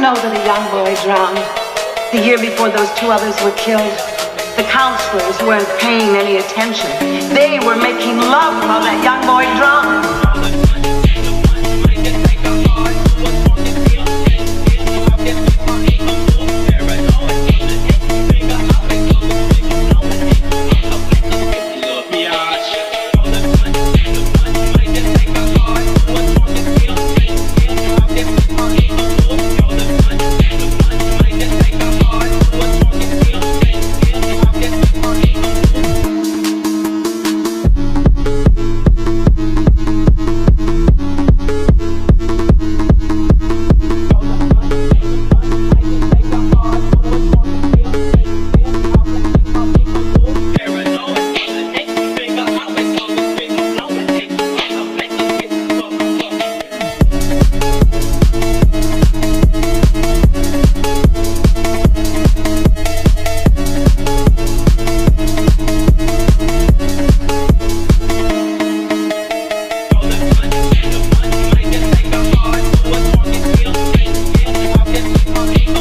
know that a young boy drowned the year before those two others were killed? The counselors weren't paying any attention. They were making love while that young boy drowned. Ain't no money, might just take a heart. What's wrong is we don't think, think, talk, and keep keep.